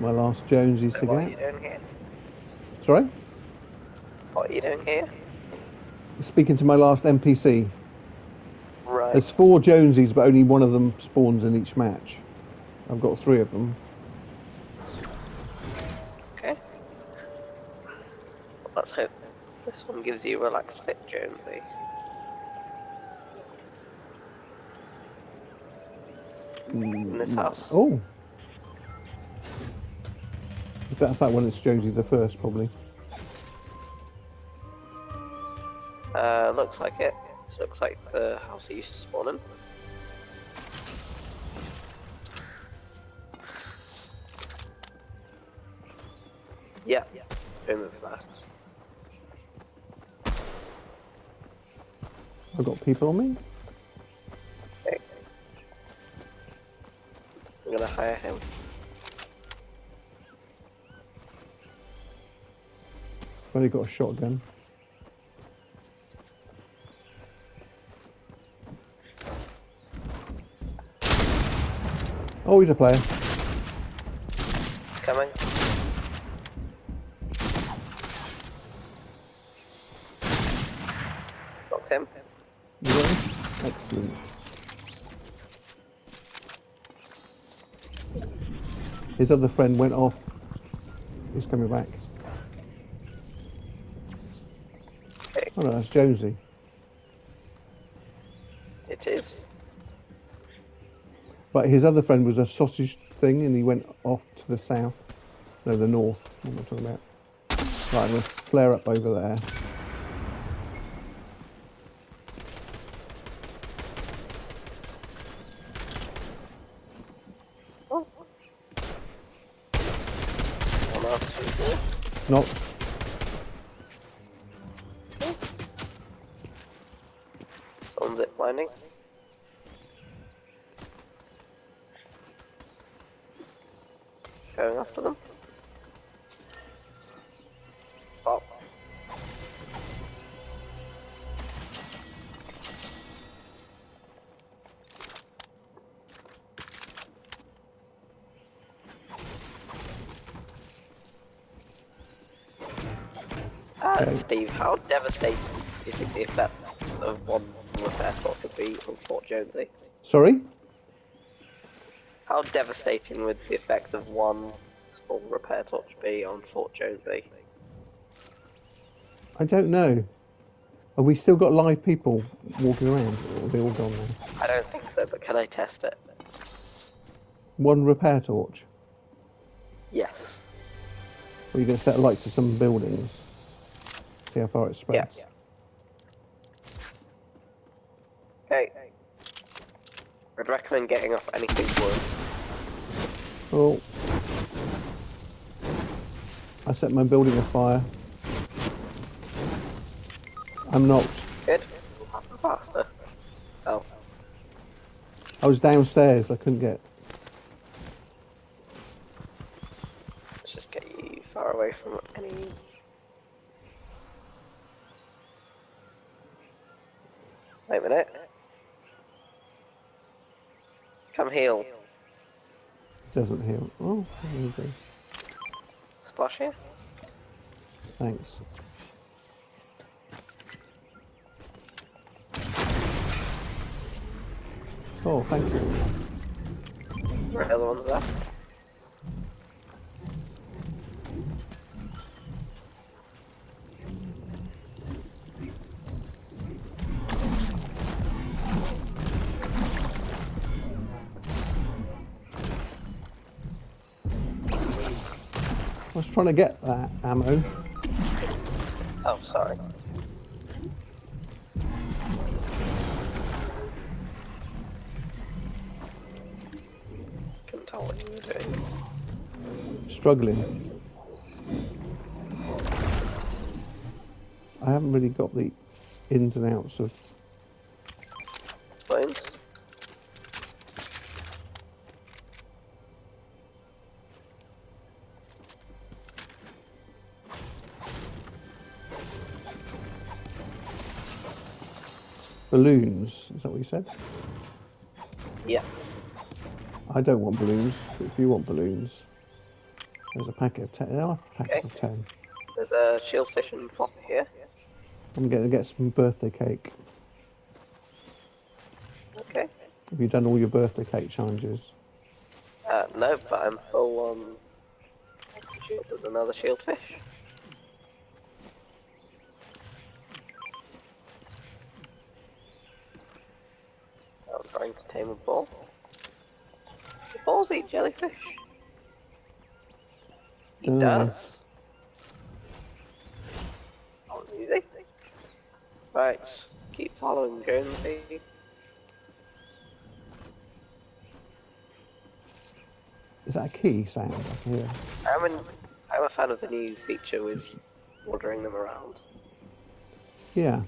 My last Jonesies to What are you doing here? Sorry? What are you doing here? Speaking to my last NPC. Right. There's four Jonesies, but only one of them spawns in each match. I've got three of them. Okay. Let's hope this one gives you a relaxed fit, Jonesy. Mm, in this mm. house. Oh! That's that one, it's Jonesy the first, probably. Uh, looks like it. This looks like the house he used to spawn in. Yeah, Jonesy's last. I've got people on me. Only got a shotgun. Oh, he's a player. Coming. Knocked him. You got him? Excellent. His other friend went off. He's coming back. Okay. Oh no, that's Jonesy. It is. But his other friend was a sausage thing and he went off to the south. No, the north. What am I talking about? Right, I'm going to flare up over there. Uh. Steve, how devastating if, if, that of one repair thought could be on Fort Jonesy? Sorry? How devastating would the effects of one small repair torch be on Fort Jonesy? I don't know. Have we still got live people walking around? Or are they all gone now? I don't think so, but can I test it? One repair torch. Yes. Or are you going to set light to some buildings? See how far it Yeah. spreads? Okay. I'd recommend getting off anything wood. Oh. I set my building afire. I'm knocked. Good. Happen faster. Oh. I was downstairs. I couldn't get. Let's just get you far away from any. Wait a minute. Come heal. Doesn't heal. Oh, there. Splash here. Thanks. Oh, thank you. The other ones there? Was trying to get that ammo. Oh, sorry. Couldn't tell what you were doing. Struggling. I haven't really got the ins and outs of. Balloons. Is that what you said? Yeah. I don't want balloons. If you want balloons, There's a packet of ten. Oh, a packet Okay. of ten. There's a shieldfish and flopper here. I'm going to get some birthday cake. Okay. Have you done all your birthday cake challenges? Uh, no, but I'm full on with another shieldfish. I'm trying to tame a ball. Do balls eat jellyfish? He Dunno. does. Oh, easy. Right, keep following Guernsey. Is that a key sound? Hear? I'm, in, I'm a fan of the new feature with ordering them around. Yeah.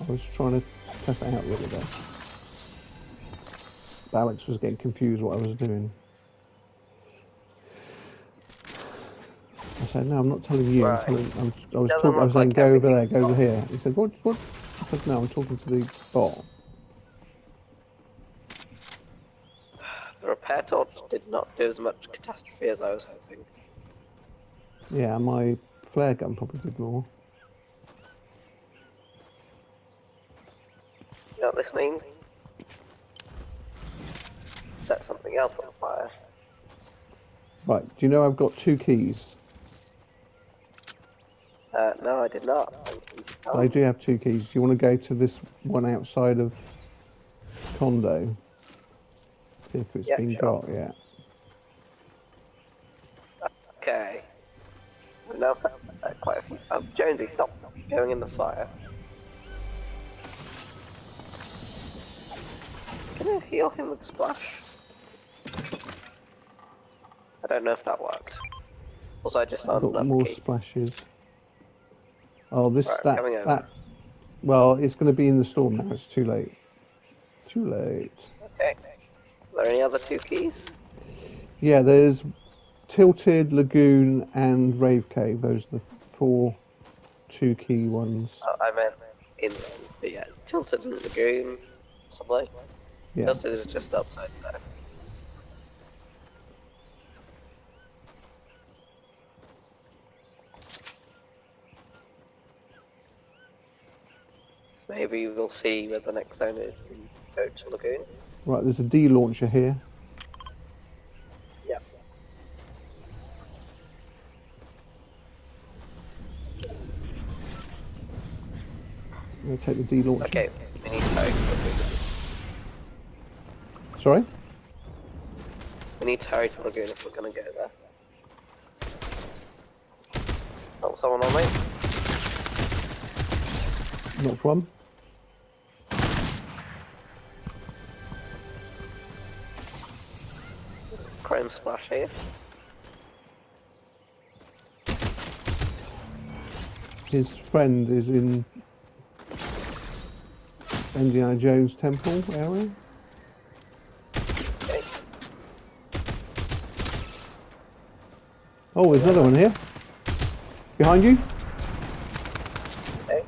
I was trying to test it out the other day. Alex was getting confused what I was doing. I said, no, I'm not telling you. Right. I'm telling, I'm, I was, Doesn't talk, I was saying, like go over there, go over here. He said, what, what? I said, no, I'm talking to the bot. The repair torch did not do as much catastrophe as I was hoping. Yeah, my flare gun probably did more. You know what this means? Set something else on fire. Right, do you know I've got two keys? Uh, no, I did not. For I do have two keys. Do you want to go to this one outside of condo? See if it's Yeah, been sure. got yet. Okay. We've now set uh, quite a few. Oh, Jonesy, stop going in the fire. Can I heal him with splash? I don't know if that worked. Also, I just found another more key. splashes. Oh, this Right, that that. Well, it's going to be in the storm now. It's too late. Too late. Okay. Are there any other two keys? Yeah, there's tilted lagoon and rave cave. Those are the four two key ones. Oh, I meant in yeah, Tilted Lagoon, possibly. Yeah. Tilted is just upside down. Maybe we'll see where the next zone is and go to Lagoon. Right, there's a D launcher here. Yeah. I'm going to take the D launcher. Okay, we need to hurry to Lagoon. Sorry? We need to hurry to Lagoon if we're gonna go there. Oh, someone on me? Not one. Here. His friend is in Indiana Jones Temple area. Okay. Oh, there's another one here. Behind you. Okay.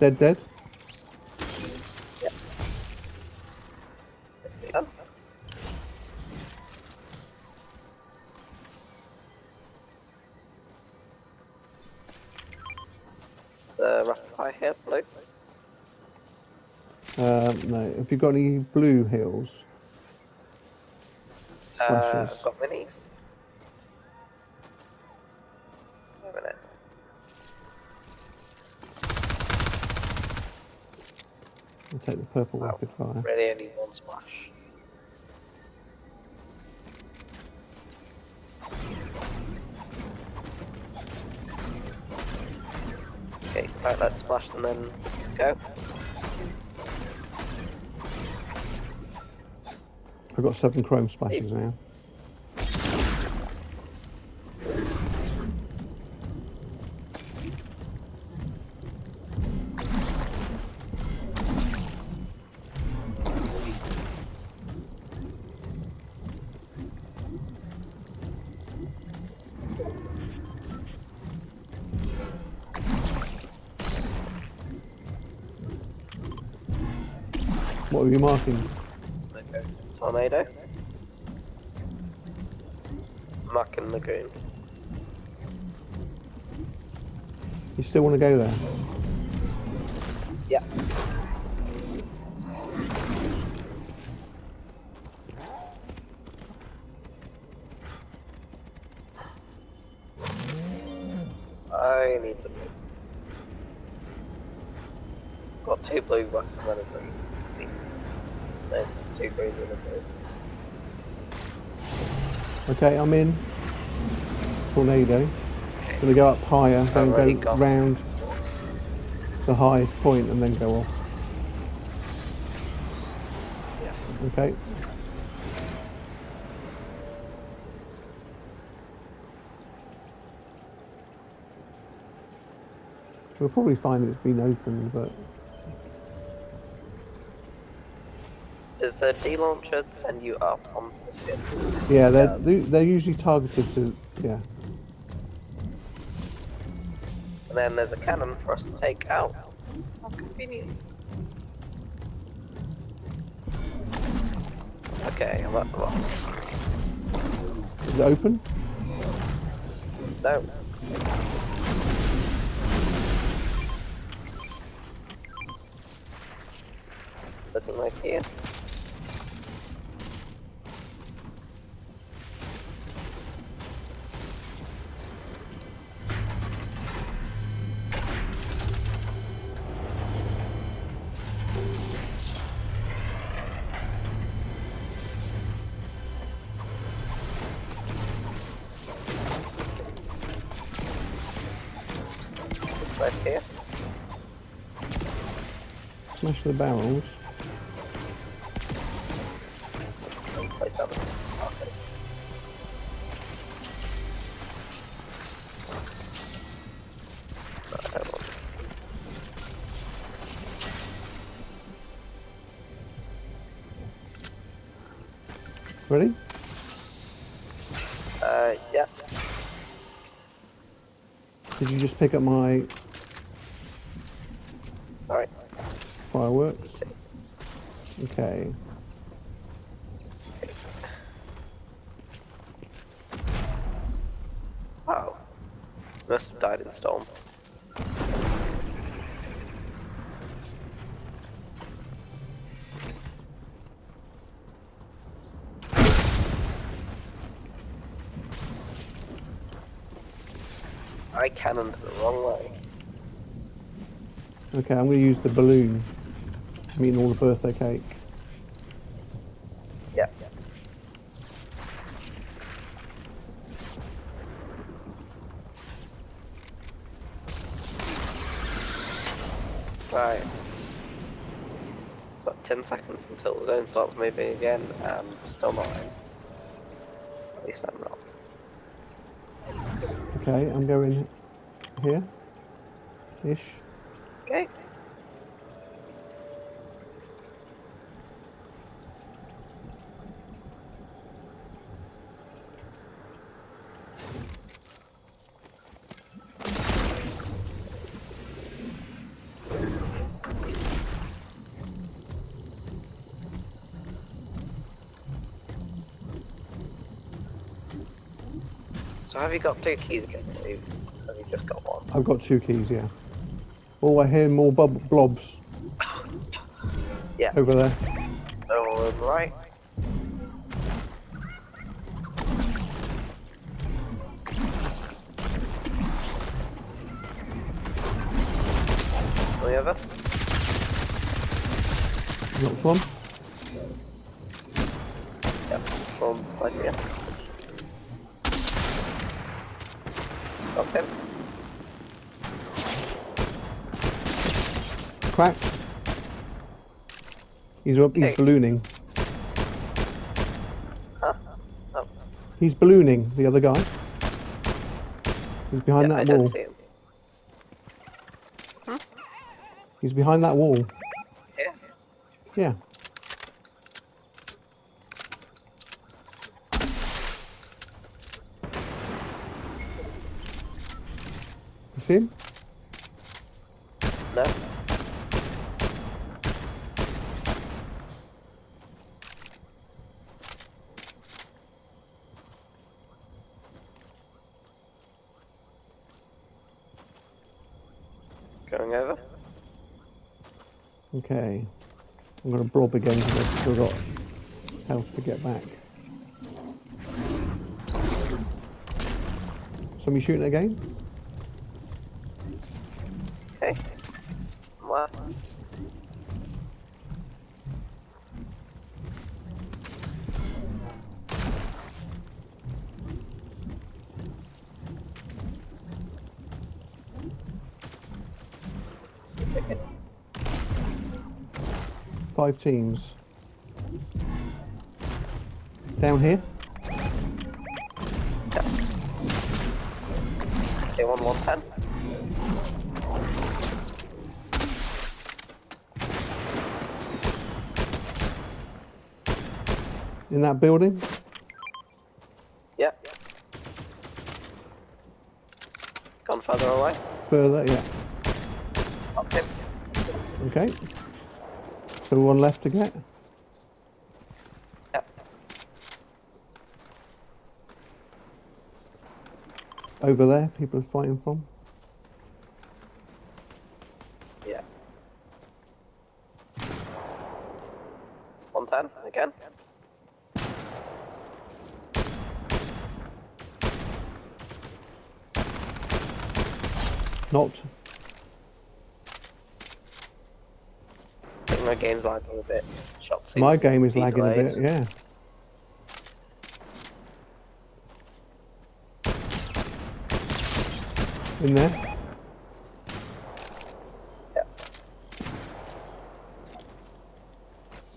Dead, dead. Rapid fire here. Um, no. Have you got any blue hills? Uh, I've got minis. Wait a minute. I'll take the purple rapid fire. Really only Okay, right, let's splash and then go. I've got seven chrome splashes now. What are you marking? Okay. Tornado. Muck and Lagoon. You still want to go there? Yeah. I need to move. Got two blue buckets and a green. There's two greens and a blue. Okay, I'm in. Tornado. Gonna go up higher, then go gone. round the highest point and then go off. Yeah. Okay. We'll probably find it's been opened, but Does the D launcher send you up on the yeah, they're they- they're usually targeted to yeah. And then there's a cannon for us to take out. How convenient. Okay, I'm at the bottom. Is it open? No. Looking like here. Want barrels? Ready? Uh, yeah. Did you just pick up my fireworks? Okay. Wow. Must have died in storm. I cannoned the wrong way. Okay, I'm going to use the balloon. I'm eating all the birthday cake. Yeah. Right. Got 10 seconds until the zone starts moving again, and still not in. At least I'm not. Okay, I'm going here. Ish. Okay. So have you got two keys again? Have you, just got one? I've got two keys, yeah. Oh, I hear more bub- blobs Yeah. over there. Over the right. The other? Knocked one. Yep. From slightly yes. Okay. Cracked. He's up. He's ballooning. Huh? Oh. He's ballooning. The other guy. He's behind yeah, I that don't wall. see him. He's behind that wall. Yeah. Yeah. him. Going over. Okay. I'm going to brob again because I've still got health to get back. Somebody shooting again? Five teams. Down here? Okay, one one ten. In that building? Yep. Gone further away. Further, yeah. Okay. So one left to get. Yep. Over there, people are fighting from. Yeah. One ten again. Not. I think my game's lagging a bit. Shot seems My game is lagging a eh? bit, yeah. In there? Yep.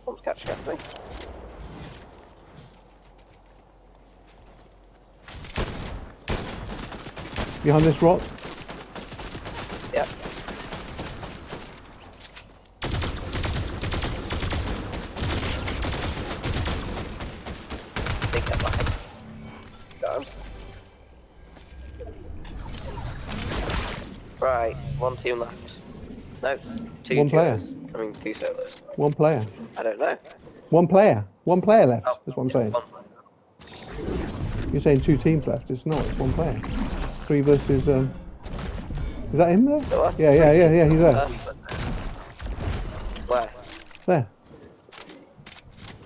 One's catching up to me. Behind this rock? Yep. Think that lag. Got him. Team left. No, two One player. I mean, two solos. One player. I don't know. One player. One player left. Oh, That's what I'm yeah, saying. one- You're saying two teams left. It's not. It's one player. Three versus. Um, is that him there? Yeah, yeah, yeah, yeah. He's there. Uh, Where? There.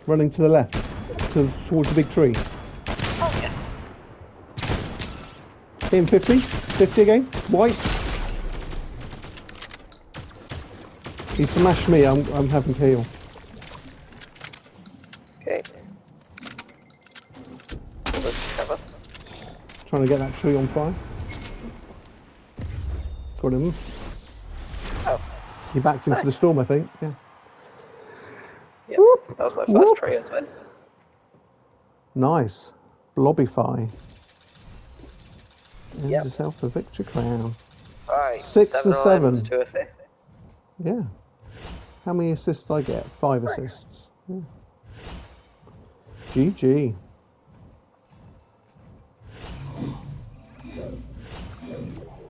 Running to the left. To, towards the big tree. Oh, yes. Hitting 50. 50 again. White. He smashed me. I'm, I'm having to heal. Okay. Let's cover. Trying to get that tree on fire. Got him. Oh, He backed into the storm, I think. Yeah. yeah. Whoop, That was my whoop. first trio as well. Nice. Lobbyfy. Earns Yep. yourself a victory crown. Right. Six seven and seven. Two assists. Yeah. How many assists did I get? Five assists. Yeah. GG.